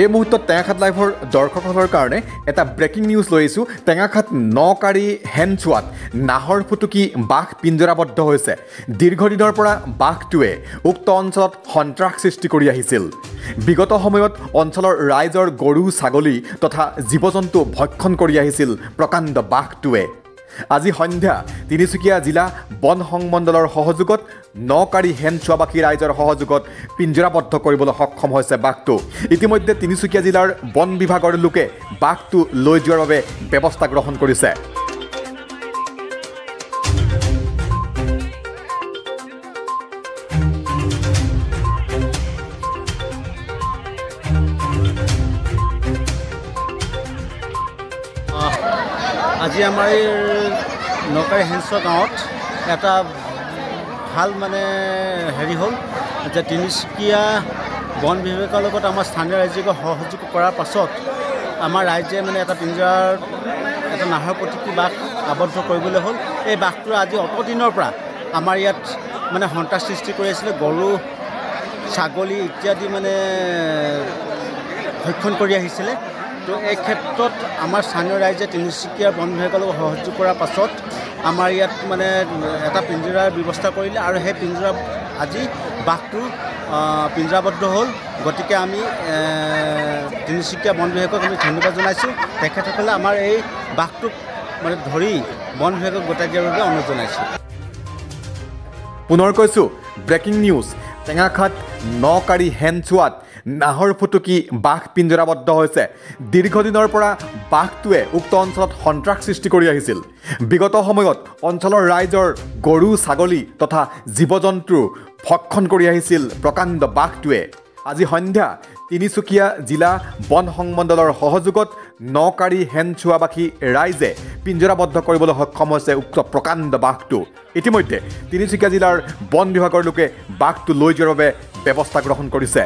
এই মুহূৰ্তত টেঙাখাত লাইভৰ দৰ্শকসকলৰ কাৰণে এটা ব্ৰেকিং নিউজ লৈ আহিছোঁ। টেঙাখাত নকাৰী হেনচোৱাত নাহৰ ফুটুকি বাঘ পিঞ্জৰাবদ্ধ হৈছে। দীৰ্ঘদিনৰ পৰা বাঘটোৱে উক্ত অঞ্চলত সন্ত্ৰাস সৃষ্টি কৰি আহিছিল। বিগত সময়ত অঞ্চলৰ ৰাইজৰ গৰু ছাগলী তথা জীৱ জন্তু ভক্ষণ কৰি আহিছিল প্ৰকাণ্ড বাঘটোৱে। আজি সন্ধ্যা তিনিচুকীয়া জিলা বন সংমণ্ডলৰ সহযোগত নকাৰী হেনচোৱাবাসী ৰাইজৰ সহযোগত পিঞ্জৰাবদ্ধ কৰিবলৈ সক্ষম হৈছে বাঘটো। ইতিমধ্যে তিনিচুকীয়া জিলাৰ বন বিভাগৰ লোকে বাঘটো লৈ যোৱাৰ বাবে ব্যৱস্থা গ্ৰহণ কৰিছে। আজি আমাৰ এই নকাৰী হেঞ্চৰ গাঁৱত এটা ভাল মানে হেৰি হ'ল যে তিনিচুকীয়া বন বিভাগৰ লগত আমাৰ স্থানীয় ৰাইজক সহযোগ কৰাৰ পাছত আমাৰ ৰাইজে মানে এটা পিঞ্জৰাৰ এটা নাহৰ প্ৰতীকী বাঘ আবদ্ধ কৰিবলৈ হ'ল। এই বাঘটোৱে আজি অতদিনৰ পৰা আমাৰ ইয়াত মানে সন্ত্ৰাস সৃষ্টি কৰি আছিলে গৰু ছাগলী ইত্যাদি মানে ভক্ষণ কৰি আহিছিলে। তো এই ক্ষেত্ৰত আমাৰ স্থানীয় ৰাইজে তিনিচুকীয়া বন বিভাগৰ লগত সহযোগ কৰাৰ পাছত আমাৰ ইয়াত মানে এটা পিঞ্জৰাৰ ব্যৱস্থা কৰিলে আৰু সেই পিঞ্জৰা আজি বাঘটো পিঞ্জৰাবদ্ধ হ'ল। গতিকে আমি তিনিচুকীয়া বন বিভাগক আমি ধন্যবাদ জনাইছোঁ। তেখেতসকলে আমাৰ এই বাঘটোক মানে ধৰি বন বিভাগক গোটাই দিয়াৰ বাবে অনুৰোধ জনাইছোঁ। পুনৰ কৈছোঁ ব্ৰেকিং নিউজ। টেঙাখাত নকাৰী হেনচোৱাত নাহৰ ফুটুকি বাঘ পিঞ্জৰাবদ্ধ হৈছে। দীৰ্ঘদিনৰ পৰা বাঘটোৱে উক্ত অঞ্চলত সন্ত্ৰাস সৃষ্টি কৰি আহিছিল। বিগত সময়ত অঞ্চলৰ ৰাইজৰ গৰু ছাগলী তথা জীৱ জন্তু ভক্ষণ কৰি আহিছিল প্ৰকাণ্ড বাঘটোৱে। আজি সন্ধ্যা তিনিচুকীয়া জিলা বন সংমণ্ডলৰ সহযোগত নকাৰী হেনচোৱাবাসী ৰাইজে পিঞ্জৰাবদ্ধ কৰিবলৈ সক্ষম হৈছে উক্ত প্ৰকাণ্ড বাঘটো। ইতিমধ্যে তিনিচুকীয়া জিলাৰ বন বিভাগৰ লোকে বাঘটো লৈ যোৱাৰ বাবে ব্যৱস্থা গ্ৰহণ কৰিছে।